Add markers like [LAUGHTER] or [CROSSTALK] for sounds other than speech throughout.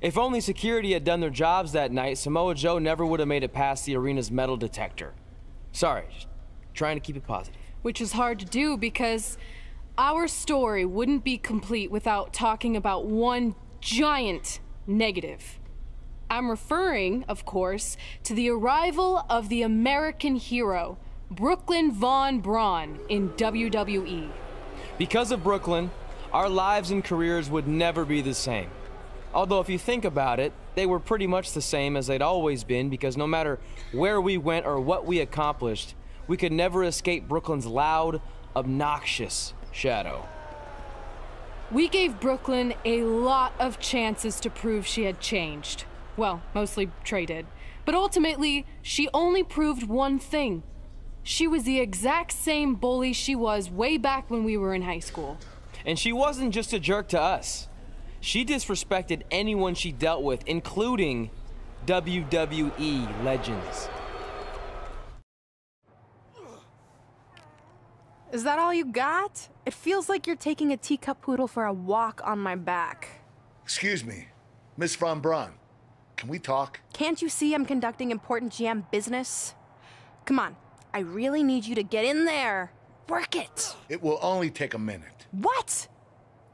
If only security had done their jobs that night, Samoa Joe never would have made it past the arena's metal detector. Sorry, just trying to keep it positive. Which is hard to do because our story wouldn't be complete without talking about one giant negative. I'm referring, of course, to the arrival of the American hero, Brooklyn Von Braun, in WWE. Because of Brooklyn, our lives and careers would never be the same. Although, if you think about it, they were pretty much the same as they'd always been because no matter where we went or what we accomplished, we could never escape Brooklyn's loud, obnoxious shadow. We gave Brooklyn a lot of chances to prove she had changed. Well, mostly Tre did. But ultimately, she only proved one thing. She was the exact same bully she was way back when we were in high school. And she wasn't just a jerk to us. She disrespected anyone she dealt with, including WWE legends. Is that all you got? It feels like you're taking a teacup poodle for a walk on my back. Excuse me, Miss Von Braun. Can we talk? Can't you see I'm conducting important GM business? Come on, I really need you to get in there. Work it. It will only take a minute. What?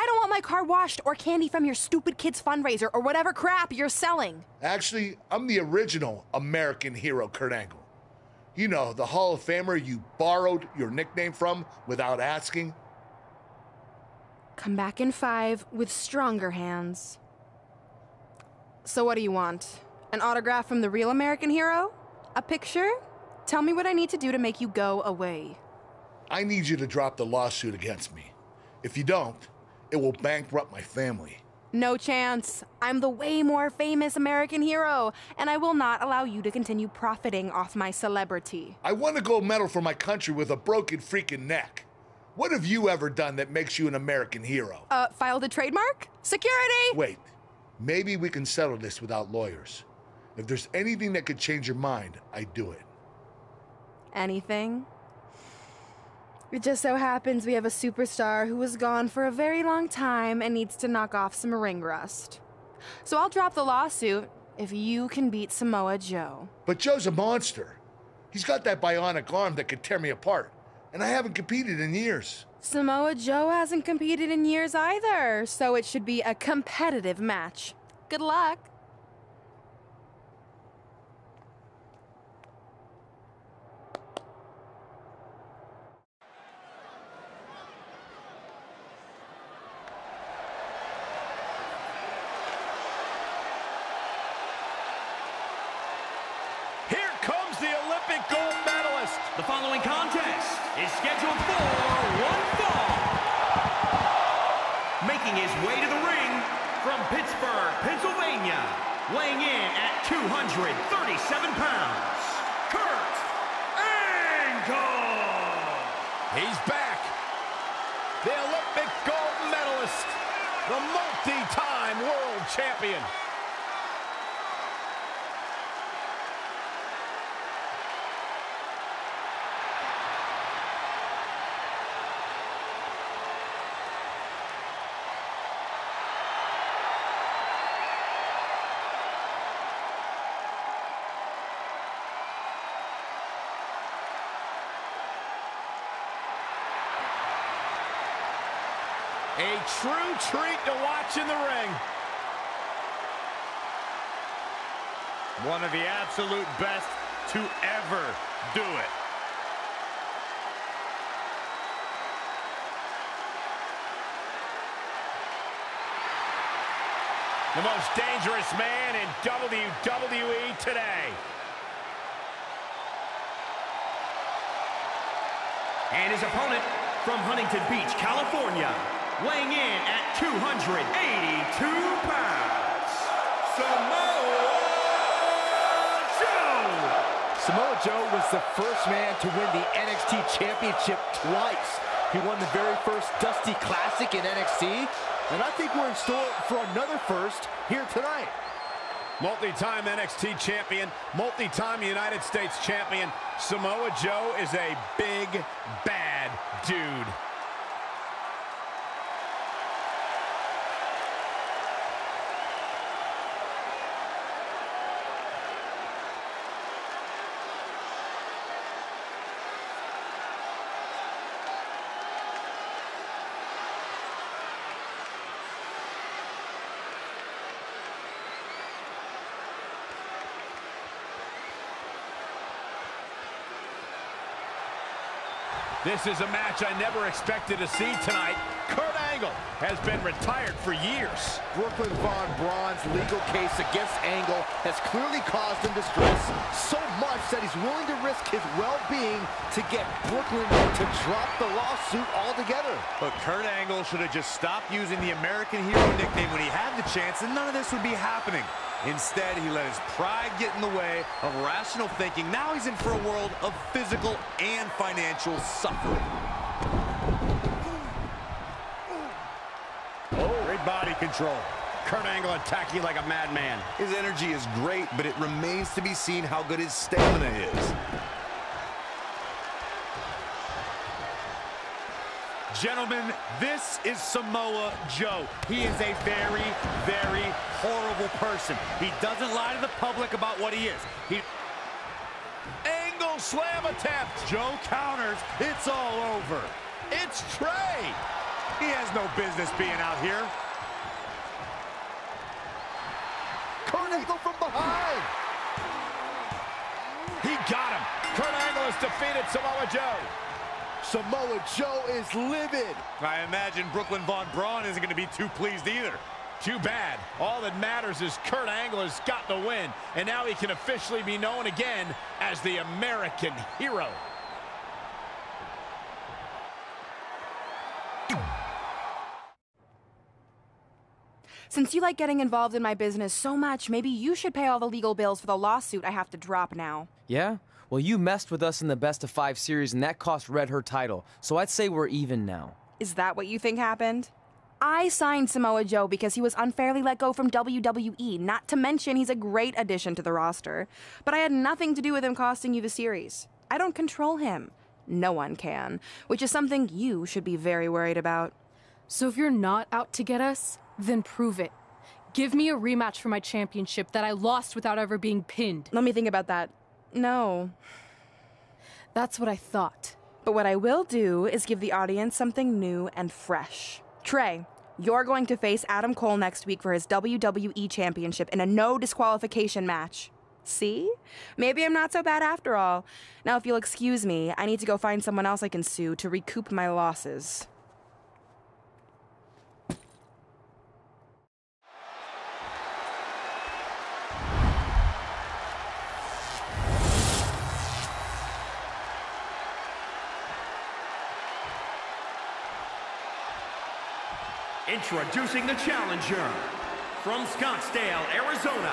I don't want my car washed or candy from your stupid kids fundraiser or whatever crap you're selling. Actually, I'm the original American hero, Kurt Angle. You know, the Hall of Famer you borrowed your nickname from without asking. Come back in five with stronger hands. So what do you want? An autograph from the real American hero? A picture? Tell me what I need to do to make you go away. I need you to drop the lawsuit against me. If you don't, it will bankrupt my family. No chance. I'm the way more famous American hero, and I will not allow you to continue profiting off my celebrity. I won a gold medal for my country with a broken freaking neck. What have you ever done that makes you an American hero? Uh, filed a trademark? Security! Wait, maybe we can settle this without lawyers. If there's anything that could change your mind, I'd do it. Anything? It just so happens we have a superstar who was gone for a very long time and needs to knock off some ring rust. So I'll drop the lawsuit if you can beat Samoa Joe. But Joe's a monster. He's got that bionic arm that could tear me apart, and I haven't competed in years. Samoa Joe hasn't competed in years either, so it should be a competitive match. Good luck. Here comes the Olympic gold medalist. The following contest is scheduled for one fall. Making his way to the ring from Pittsburgh, Pennsylvania, weighing in at 237 pounds, Kurt Angle. He's back. The Olympic gold medalist. The multi-time world champion. A true treat to watch in the ring. One of the absolute best to ever do it. The most dangerous man in WWE today. And his opponent from Huntington Beach, California, weighing in at 282 pounds, Samoa Joe. Samoa Joe was the first man to win the NXT Championship twice. He won the very first Dusty Classic in NXT, and I think we're in store for another first here tonight. Multi-time NXT champion, multi-time United States champion, Samoa Joe is a big, bad dude. This is a match I never expected to see tonight. Kurt Angle has been retired for years. Brooklyn Von Braun's legal case against Angle has clearly caused him distress, so much that he's willing to risk his well-being to get Brooklyn to drop the lawsuit altogether. But Kurt Angle should have just stopped using the American Hero nickname when he had the chance, and none of this would be happening. Instead, he let his pride get in the way of rational thinking. Now he's in for a world of physical and financial suffering. Oh, great body control. Kurt Angle attacking like a madman. His energy is great, but it remains to be seen how good his stamina is. Gentlemen, this is Samoa Joe. He is a very, very horrible person. He doesn't lie to the public about what he is. He Angle slam attempt. Joe counters. It's all over. It's Tre. He has no business being out here. Kurt Angle from behind. He got him. Kurt Angle has defeated Samoa Joe. Samoa Joe is livid. I imagine Brooklyn Von Braun isn't going to be too pleased either. Too bad. All that matters is Kurt Angle has got the win, and now he can officially be known again as the American Hero. Since you like getting involved in my business so much, maybe you should pay all the legal bills for the lawsuit I have to drop now. Yeah? Well, you messed with us in the best of five series, and that cost Red her title. So I'd say we're even now. Is that what you think happened? I signed Samoa Joe because he was unfairly let go from WWE, not to mention he's a great addition to the roster. But I had nothing to do with him costing you the series. I don't control him. No one can, which is something you should be very worried about. So if you're not out to get us, then prove it. Give me a rematch for my championship that I lost without ever being pinned. Let me think about that. No. That's what I thought. But what I will do is give the audience something new and fresh. Tre, you're going to face Adam Cole next week for his WWE Championship in a no disqualification match. See? Maybe I'm not so bad after all. Now, if you'll excuse me, I need to go find someone else I can sue to recoup my losses. Introducing the challenger from Scottsdale, Arizona,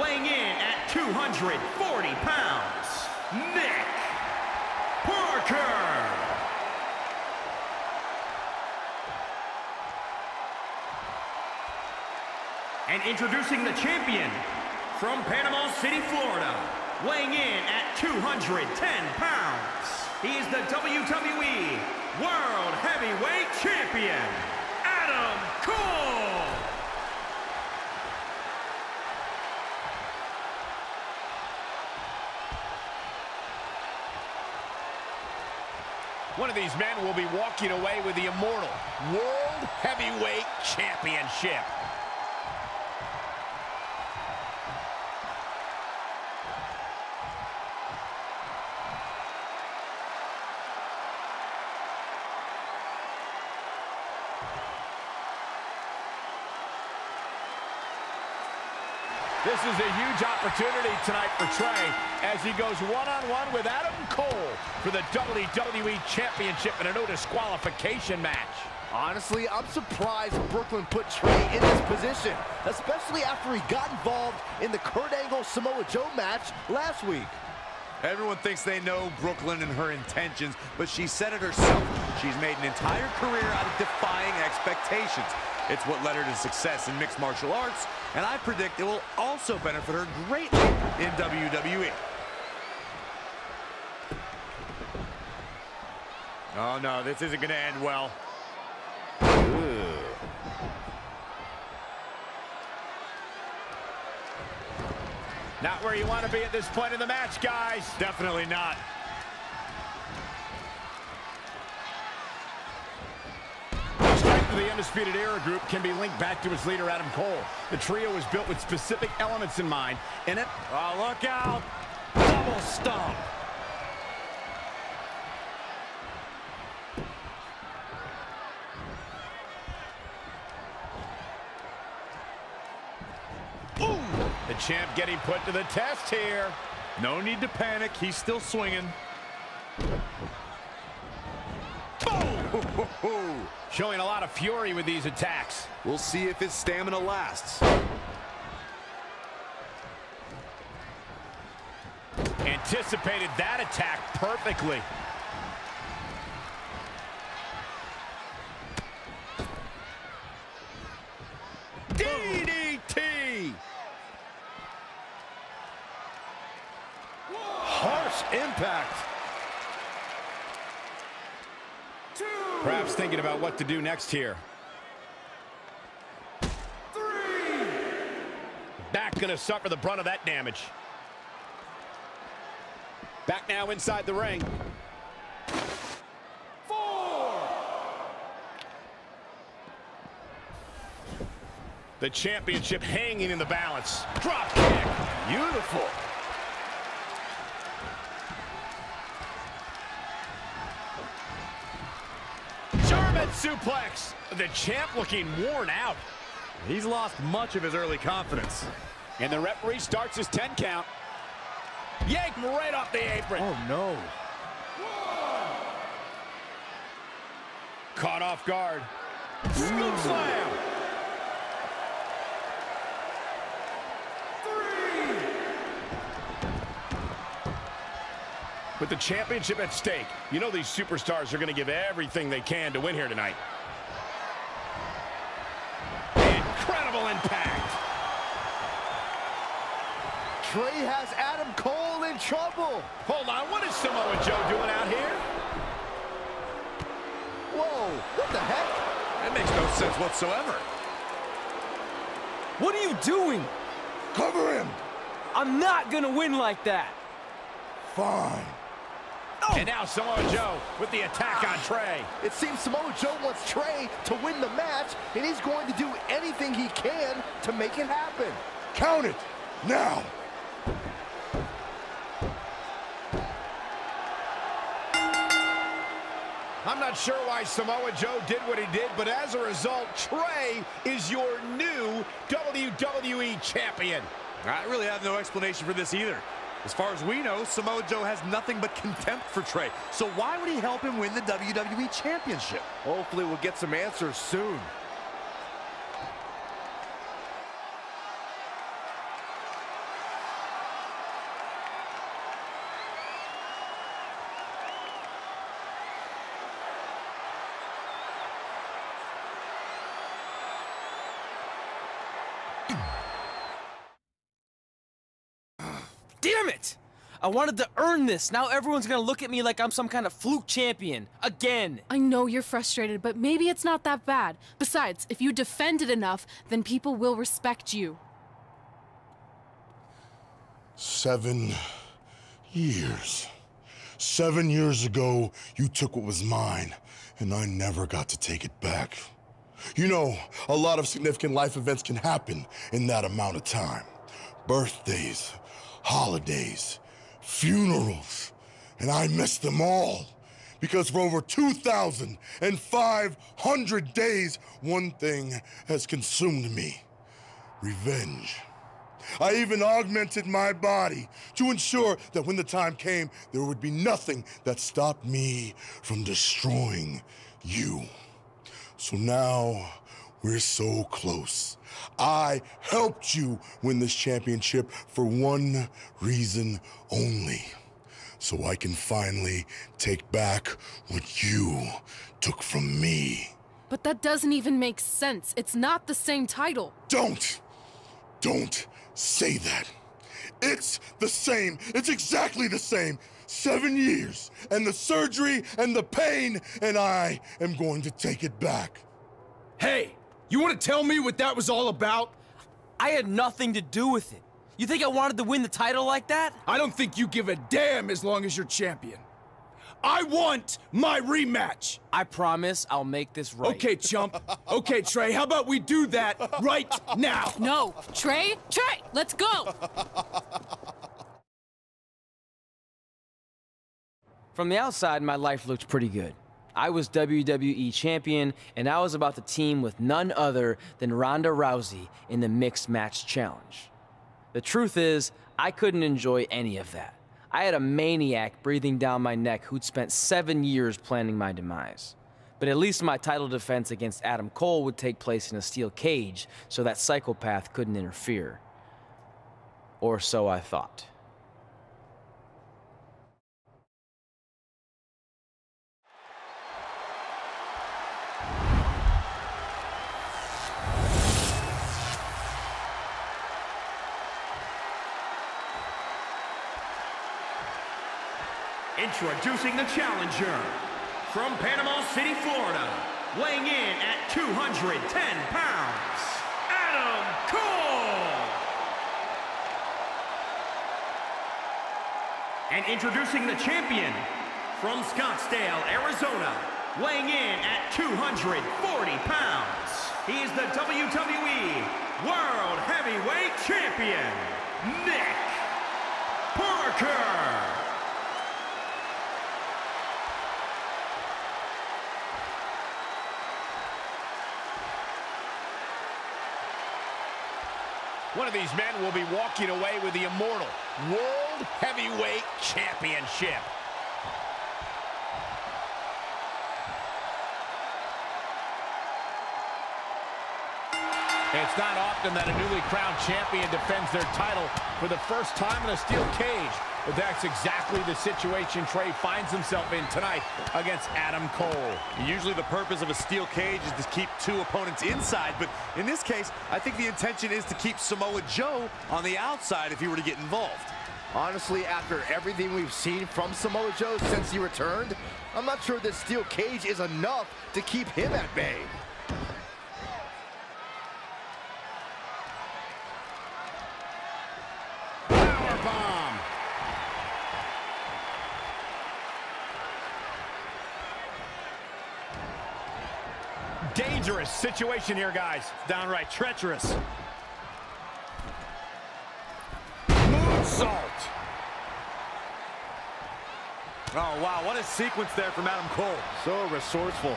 weighing in at 240 pounds, Nick Parker. And introducing the champion from Panama City, Florida, weighing in at 210 pounds. He is the WWE World Heavyweight Champion, Adam Cole. One of these men will be walking away with the immortal World Heavyweight Championship. This is a huge opportunity tonight for Tre as he goes one-on-one with Adam Cole for the WWE Championship in a no disqualification match. Honestly, I'm surprised Brooklyn put Tre in this position, especially after he got involved in the Kurt Angle Samoa Joe match last week. Everyone thinks they know Brooklyn and her intentions, but she said it herself. She's made an entire career out of defying expectations. It's what led her to success in mixed martial arts, and I predict it will also benefit her greatly in WWE. Oh no, this isn't going to end well. Not where you want to be at this point in the match, guys. Definitely not. of the Undisputed Era group can be linked back to its leader, Adam Cole. The trio was built with specific elements in mind, In it... Oh, look out! Double stomp! Ooh! The champ getting put to the test here. No need to panic. He's still swinging. Boom! [LAUGHS] Showing a lot of fury with these attacks. We'll see if his stamina lasts. Anticipated that attack perfectly. DDT! Harsh impact. Perhaps thinking about what to do next here. Back gonna suffer the brunt of that damage. Back now inside the ring. The championship hanging in the balance. Drop kick. Beautiful. Suplex. The champ looking worn out. He's lost much of his early confidence. And the referee starts his 10 count. Yank him right off the apron. Oh, no. Caught off guard. Scoop slam. With the championship at stake, you know these superstars are going to give everything they can to win here tonight. Incredible impact. Tre has Adam Cole in trouble. Hold on, what is Samoa Joe doing out here? Whoa, what the heck? That makes no sense whatsoever. What are you doing? Cover him. I'm not gonna win like that. Fine. And now Samoa Joe with the attack on Tre. It seems Samoa Joe wants Tre to win the match, and he's going to do anything he can to make it happen. Count it. Now. I'm not sure why Samoa Joe did what he did, but as a result, Tre is your new WWE Champion. I really have no explanation for this either. As far as we know, Samoa Joe has nothing but contempt for Tre. So why would he help him win the WWE Championship? Hopefully we'll get some answers soon. I wanted to earn this. Now everyone's gonna look at me like I'm some kind of fluke champion. Again. I know you're frustrated, but maybe it's not that bad. Besides, if you defend it enough, then people will respect you. Seven years. Seven years ago, you took what was mine, and I never got to take it back. You know, a lot of significant life events can happen in that amount of time birthdays, holidays, funerals, and I missed them all. Because for over 2,500 days, one thing has consumed me revenge. I even augmented my body to ensure that when the time came, there would be nothing that stopped me from destroying you. So now we're so close. I helped you win this championship for one reason only. So I can finally take back what you took from me. But that doesn't even make sense. It's not the same title. Don't! Don't say that. It's the same. It's exactly the same. Seven years, and the surgery, and the pain, and I am going to take it back. Hey, you want to tell me what that was all about? I had nothing to do with it. You think I wanted to win the title like that? I don't think you give a damn as long as you're champion. I want my rematch. I promise I'll make this right. Okay, chump. Okay, Tre, how about we do that right now? No. Tre? Tre! Let's go! From the outside, my life looked pretty good. I was WWE Champion, and I was about to team with none other than Ronda Rousey in the Mixed Match Challenge. The truth is, I couldn't enjoy any of that. I had a maniac breathing down my neck who'd spent seven years planning my demise. But at least my title defense against Adam Cole would take place in a steel cage, so that psychopath couldn't interfere. Or so I thought. Introducing the challenger from Panama City, Florida, weighing in at 210 pounds, Adam Cole. And introducing the champion from Scottsdale, Arizona, weighing in at 240 pounds, he is the WWE World Heavyweight Champion, Nick Parker. One of these men will be walking away with the immortal World Heavyweight Championship. It's not often that a newly crowned champion defends their title for the first time in a steel cage. But that's exactly the situation Tre finds himself in tonight against Adam Cole. Usually the purpose of a steel cage is to keep two opponents inside, but in this case, I think the intention is to keep Samoa Joe on the outside if he were to get involved. Honestly, after everything we've seen from Samoa Joe since he returned, I'm not sure this steel cage is enough to keep him at bay. Powerbomb. Dangerous situation here, guys. Downright treacherous. Moonsault. Oh, wow, what a sequence there from Adam Cole. So resourceful.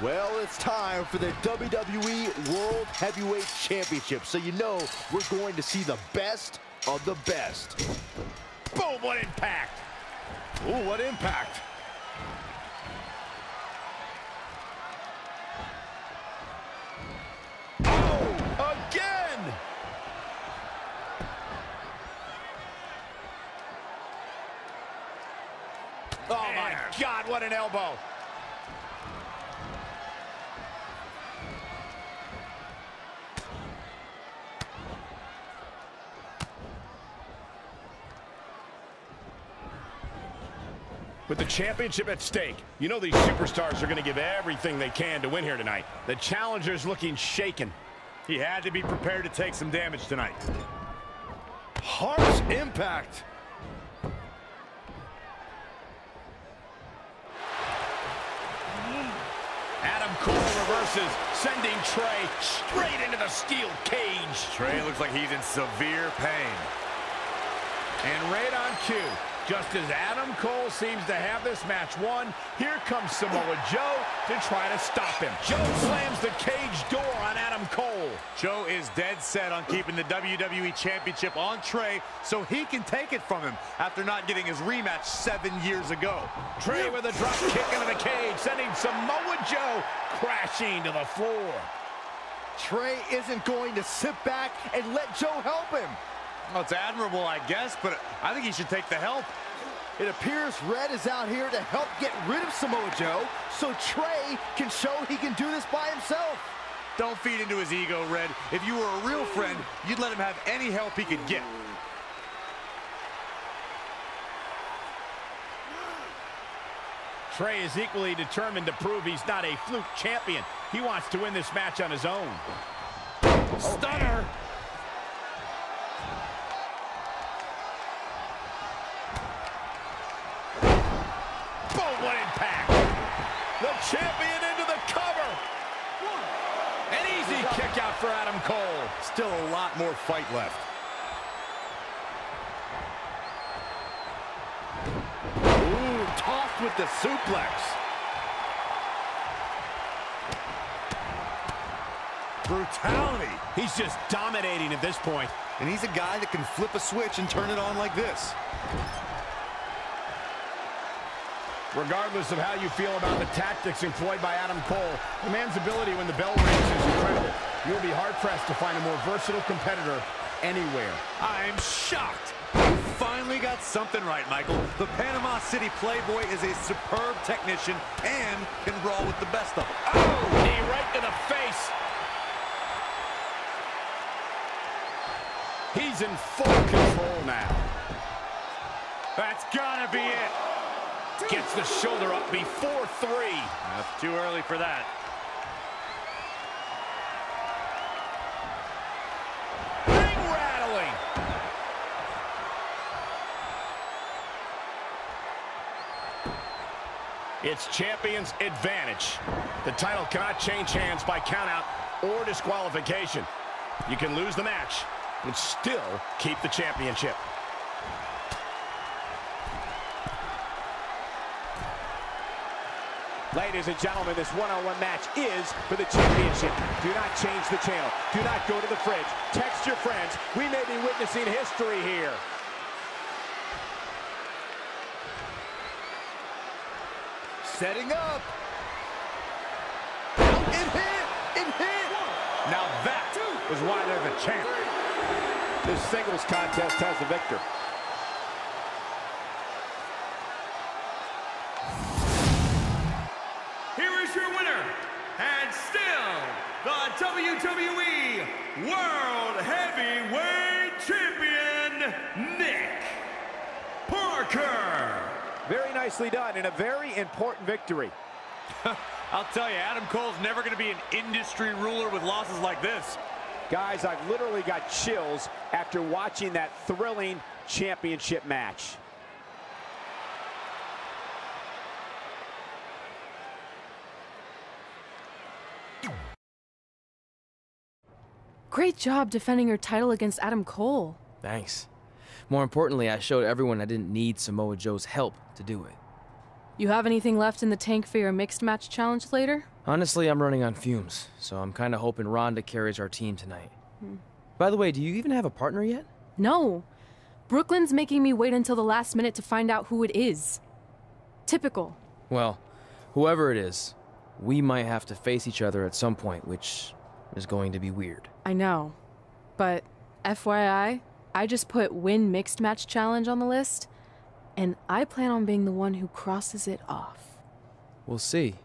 Well, it's time for the WWE World Heavyweight Championship. So you know we're going to see the best of the best. Boom, what impact. Ooh, what impact. Oh, again! Oh, my God, what an elbow. With the championship at stake, you know these superstars are going to give everything they can to win here tonight. The challenger's looking shaken. He had to be prepared to take some damage tonight. Harsh impact. Adam Cole reverses, sending Tre straight into the steel cage. Tre looks like he's in severe pain. And right on cue, just as Adam Cole seems to have this match won, here comes Samoa Joe to try to stop him. Joe slams the cage door on Adam Cole. Joe is dead set on keeping the WWE Championship on Tre so he can take it from him after not getting his rematch seven years ago. Tre with a drop kick into the cage, sending Samoa Joe crashing to the floor. Tre isn't going to sit back and let Joe help him. Well, it's admirable, I guess, but I think he should take the help. It appears Red is out here to help get rid of Samoa Joe so Tre can show he can do this by himself. Don't feed into his ego, Red. If you were a real friend, you'd let him have any help he could get. Tre is equally determined to prove he's not a fluke champion. He wants to win this match on his own. Stunner. What impact. The champion into the cover. An easy kick out for Adam Cole. Still a lot more fight left. Ooh, tossed with the suplex. Brutality. He's just dominating at this point. And he's a guy that can flip a switch and turn it on like this. Regardless of how you feel about the tactics employed by Adam Cole, the man's ability when the bell rings is incredible. You will be hard-pressed to find a more versatile competitor anywhere. I'm shocked. You finally got something right, Michael. The Panama City Playboy is a superb technician and can brawl with the best of them. Oh, knee right to the face. He's in full control now. That's gotta be it. Gets the shoulder up before three. That's too early for that. Ring rattling. It's champion's advantage. The title cannot change hands by countout or disqualification. You can lose the match, but still keep the championship. Ladies and gentlemen, this one-on-one -on -one match is for the championship. Do not change the channel. Do not go to the fridge. Text your friends. We may be witnessing history here. Setting up. It hit! It hit! Now that is why they're the champ. This singles contest has the victor. WWE World Heavyweight Champion, Nick Parker. Very nicely done, and a very important victory. [LAUGHS] I'll tell you, Adam Cole's never going to be an industry ruler with losses like this. Guys, I've literally got chills after watching that thrilling championship match. Great job defending your title against Adam Cole. Thanks. More importantly, I showed everyone I didn't need Samoa Joe's help to do it. You have anything left in the tank for your mixed match challenge later? Honestly, I'm running on fumes, so I'm kind of hoping Ronda carries our team tonight. Hmm. By the way, do you even have a partner yet? No. Brooklyn's making me wait until the last minute to find out who it is. Typical. Well, whoever it is, we might have to face each other at some point, which is going to be weird. I know. But FYI, I just put win mixed match challenge on the list, and I plan on being the one who crosses it off. We'll see.